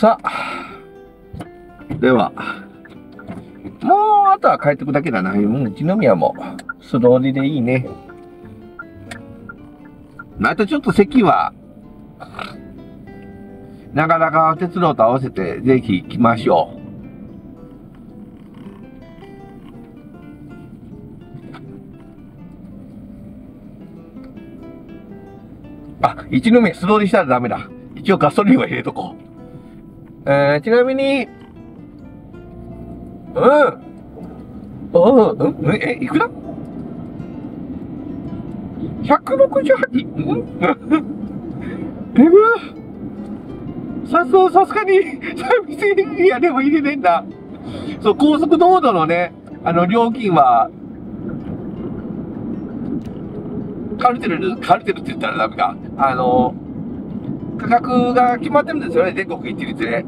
さあ。では、もうあとは帰ってくだけだな。う、一宮も素通りでいいね。またちょっと席は、なかなか鉄道と合わせてぜひ行きましょう。あ、一宮素通りしたらダメだ。一応ガソリンは入れとこう。えー、ちなみに、うん。うん、うん、え、いくら ?168? うん レブさすが、さすがに、サービスエリアでも入れねえんだ。そう、高速道路のね、あの、料金は、カルテル、カルテルって言ったらダメか。あの、価格が決まってるんですよね、全国一律で。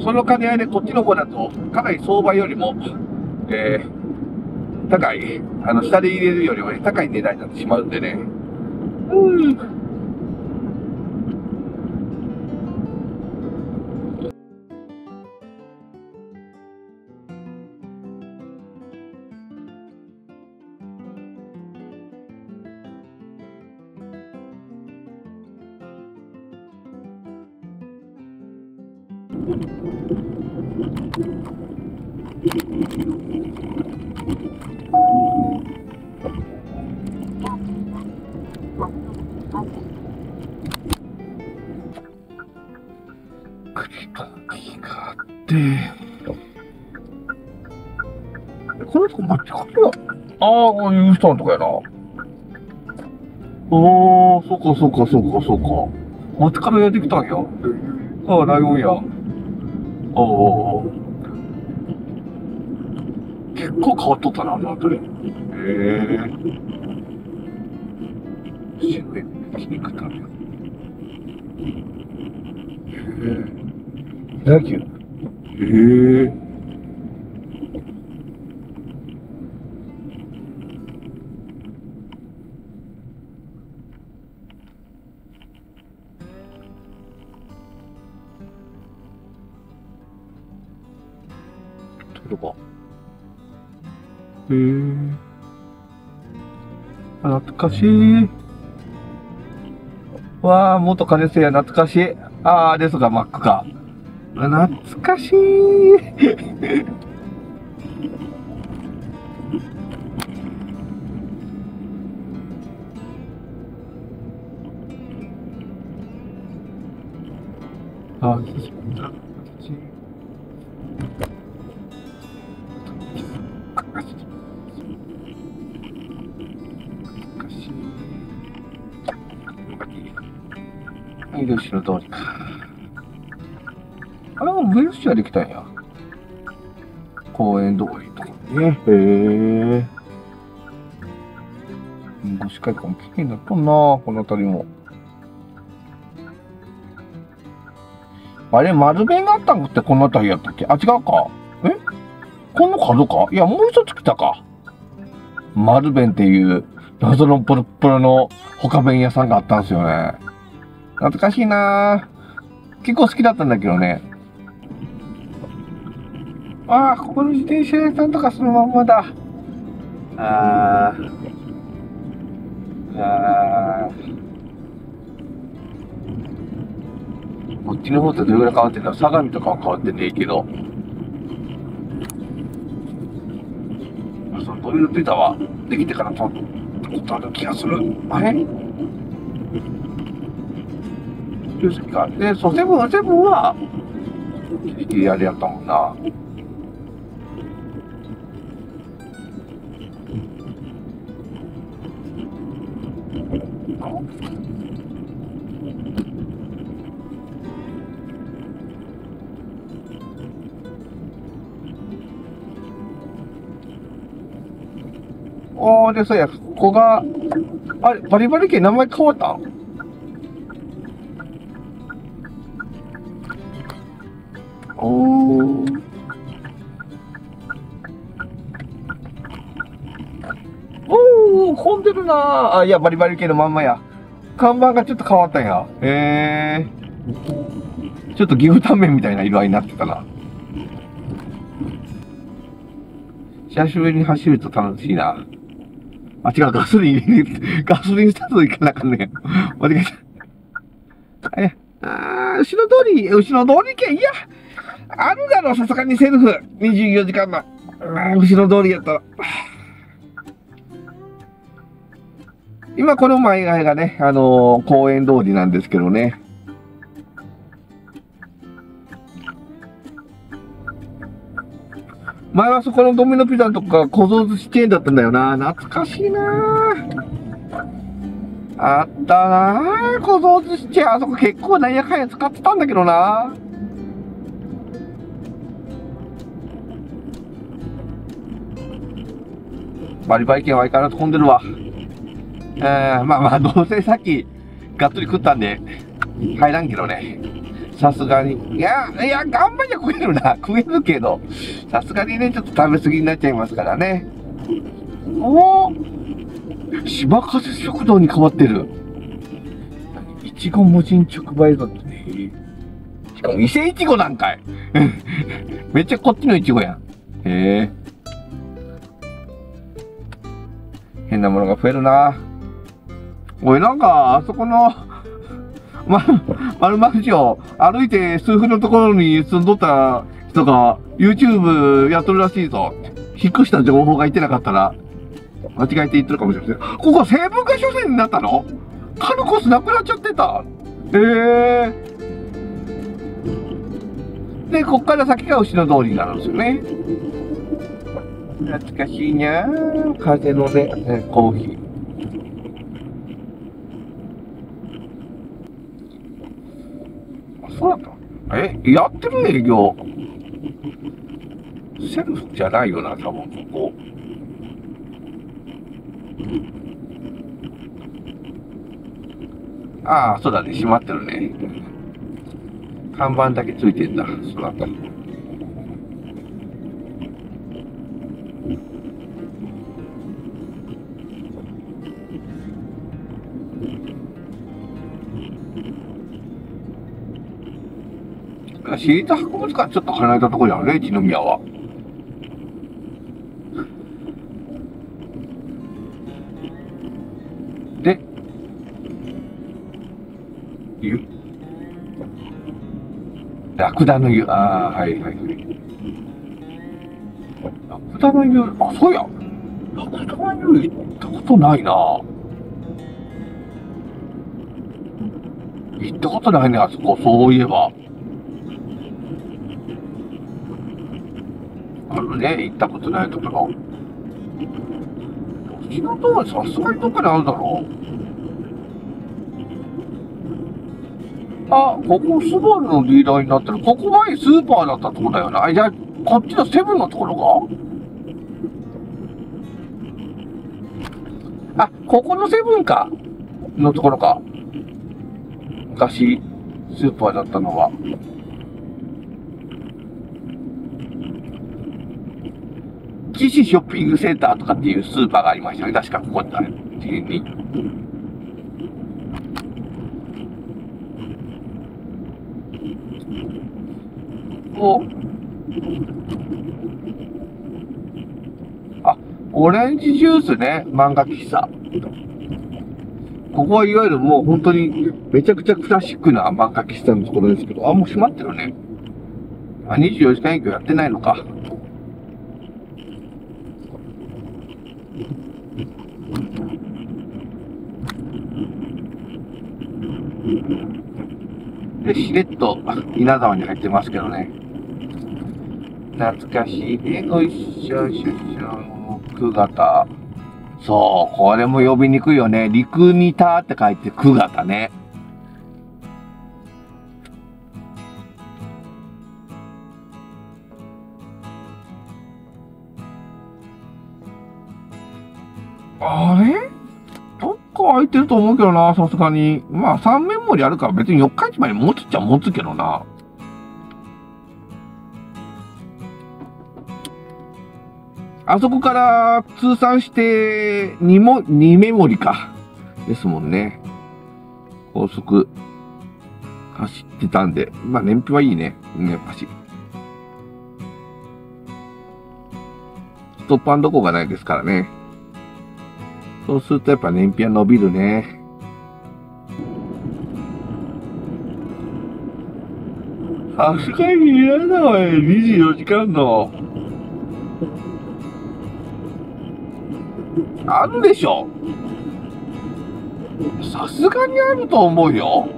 その兼ね合いでこっちの方だと、かなり相場よりも、えー、高い、あの、下で入れるよりも、ね、高い値段になってしまうんでね。うん。この人待って。ああ、こういう人のとこやな。おー、そっかそっかそっかそっか。待ってからやってきたんや。ああ、ライオンや。おお結構変わっとったな、あの辺り。へえ。シルエット、筋肉食べよ。へえ。野球。へえ。とか。へえ。懐かしい。わあ、元金瀬や、懐かしい。ああ、ですが、マックか。懐かしい。あ、そういる後ろ通りか。あれもブルシアできたんや。公園通りとかね。へえ。しっかりかも綺麗になっとんなこの辺りも。あれ、丸弁があったんってこの辺りやったっけ？あ、違うか。え？この角か？いや、もう一つ来たか。丸弁っていう謎のプルプルの他弁屋さんがあったんですよね。懐かしいな結構好きだったんだけどね。ああ、ここの自転車屋さんとかそのまんまだ。ああ。ああ。こっちの方ってどれぐらい変わってんだ相模とかは変わってねえけど。そのドミノピザはできてからととある気がする。あれ？ですか。で、そう、セブン、セブンは、ギリギリあれやったもんな。おー、で、そうや、ここが、あれ、バリバリ系名前変わったん？んなあ、いや、バリバリ系のまんまや。看板がちょっと変わったんや。へえ。ちょっと岐阜タンメンみたいな色合いになってたな。久しぶりに走ると楽しいな。あ、違う、ガソリン入れる、ガソリンスタンド行かなかんねん。間違えた。え、あ、後ろ通り、後ろ通りけいや、あるだろ、さすがにセルフ。24時間の。後ろ通りやったら。今この前がね、あのー、公園通りなんですけどね。前はそこのドミノピザとか小僧寿司チェーンだったんだよな。懐かしいなあったな小僧寿司チェーン。あそこ結構なんやかんや使ってたんだけどなバリバリ券は相変わらず混んでるわ。えー、まあまあ、どうせさっき、がっつり食ったんで、入らんけどね。さすがに。いや、いや、頑張りゃ食えるな。食えるけど、さすがにね、ちょっと食べ過ぎになっちゃいますからね。おお島風食堂に変わってる。いちご無人直売所ってね。しかも伊勢いちごなんかい。めっちゃこっちのいちごやん。へえ。変なものが増えるな。おい、なんか、あそこの、ま、丸丸市を歩いて数分のところに住んどった人が YouTube やっとるらしいぞ。引っ越した情報が言ってなかったら、間違えて言ってるかもしれません。ここ成文化書店になったの？カルコスなくなっちゃってた。ええー。で、こっから先が牛の通りになるんですよね。懐かしいにゃー。風のね、コーヒー。そうだったえ、やってる営業。セルフじゃないよな、多分、ここ。ああ、そうだね、閉まってるね。看板だけついてんだ。そうだった。市立博物館ちょっと離れたところやね、一宮は。で、湯ラクダの湯、ああ、はいはいはい。ラクダの湯、あ、そうや。ラクダの湯行ったことないな。行ったことないね、あそこ、そういえば。あるね、行ったことないところ。うちのとはさすがにどっかにあるだろう。あ、ここスバルのリーダーになってる。ここ前スーパーだったとこだよな。あ、じゃあ、こっちのセブンのところかあ、ここのセブンか。のところか。昔、スーパーだったのは。岸ショッピングセンターとかっていうスーパーがありましたね。確かここだね。に。おあ、オレンジジュースね。漫画喫茶。ここはいわゆるもう本当にめちゃくちゃクラシックな漫画喫茶のところですけど、あ、もう閉まってるね。あ、24時間営業やってないのか。で、しれっと稲沢に入ってますけどね。懐かしいね。ご一緒、一緒、久型。そう、これも呼びにくいよね。陸にたって書いて久型ね。あれ？空いてると思うけどな、さすがに。まあ、3メモリあるから別に4日市まで持つっちゃ持つけどな。あそこから通算して2も、2メモリか。ですもんね。高速走ってたんで、まあ燃費はいいね。やっぱし。ストップゴーがないですからね。そうするとやっぱ燃費は伸びるね。さすがに嫌だわよ、24時間の。あるでしょさすがにあると思うよ。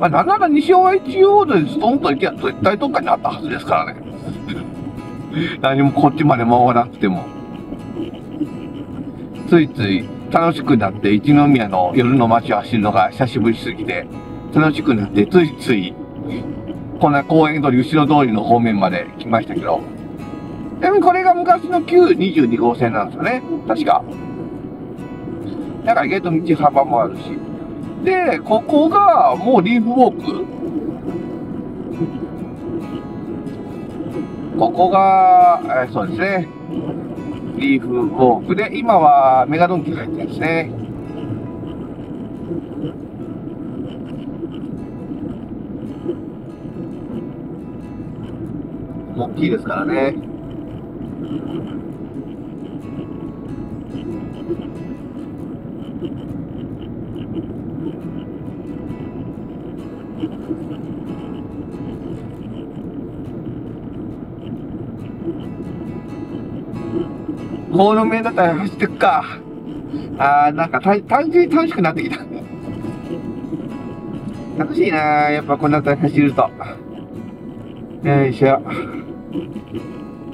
まあ、なんなら西大和一応でストンと行けば絶対どっかにあったはずですからね。何もこっちまで回らなくても。ついつい楽しくなって一宮の夜の街を走るのが久しぶりすぎて、楽しくなってついつい、こんな公園通り、後ろ通りの方面まで来ましたけど、でもこれが昔の旧22号線なんですよね。確か。だから意外と道幅もあるし。で、ここがもうリーフウォークここが、え、そうですね。リーフウォークで、今はメガドンキが入ってるんですね。大きいですからね。この面だったら走ってくか。あー、なんか単純に楽しくなってきた。楽しいなやっぱこんなったら走ると。よいしょ。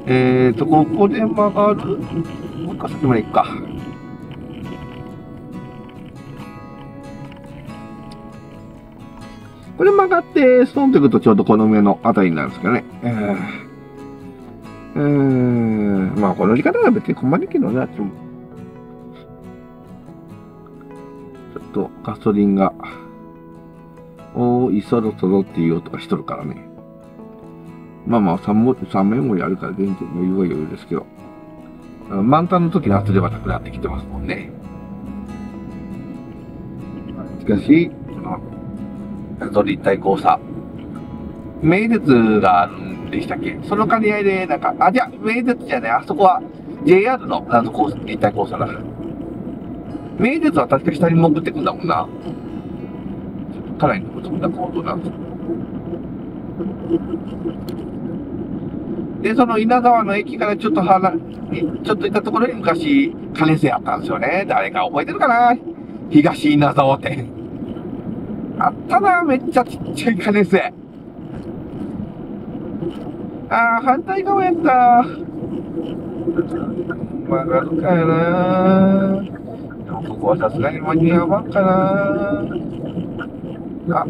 えーと、ここで曲がる？もう一個先まで行くか。これ曲がって、ストンと行くとちょうどこの上のあたりになるんですけどね。えーうーん、まあこの時間なら別に困るけどな、ちょっとガソリンが、おーい、そろそろっていう音がしとるからね。まあまあ3も、3面もやるから全然余裕は余裕ですけど。満タンの時の圧ではなくなってきてますもんね。しかし、ガソリン対交差、名列があるんでしたっけ？その兼ね合いで、なんか、あ、じゃ、名鉄じゃねあそこは JR の謎コース、立体交差だ。名鉄は確か下に潜ってくんだもんな。かなりのそんな行動なんです。で、その稲沢の駅からちょっとはな、ちょっと行ったところに昔、金瀬あったんですよね。誰か覚えてるかな？東稲沢店。あったな、めっちゃちっちゃい金瀬。ああ、反対側やった。曲がるかやな。でもここはさすがに間に合わんかな。あ、